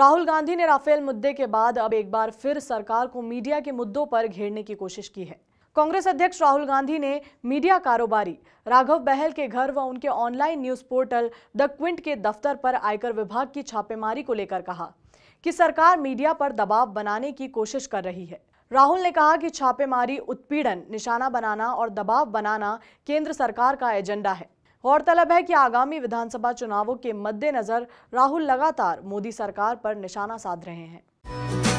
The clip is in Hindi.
राहुल गांधी ने राफेल मुद्दे के बाद अब एक बार फिर सरकार को मीडिया के मुद्दों पर घेरने की कोशिश की है। कांग्रेस अध्यक्ष राहुल गांधी ने मीडिया कारोबारी राघव बहल के घर व उनके online news portal the Quint के दफ्तर पर आयकर विभाग की छापेमारी को लेकर कहा कि सरकार मीडिया पर दबाव बनाने की कोशिश कर रही है। राहुल ने कहा कि छापेमारी, उत्पीड़न, निशाना बनाना और दबाव बनाना केंद्र सरकार का एजेंडा है। गौरतलब है कि आगामी विधानसभा चुनावों के मद्देनजर राहुल लगातार मोदी सरकार पर निशाना साध रहे हैं।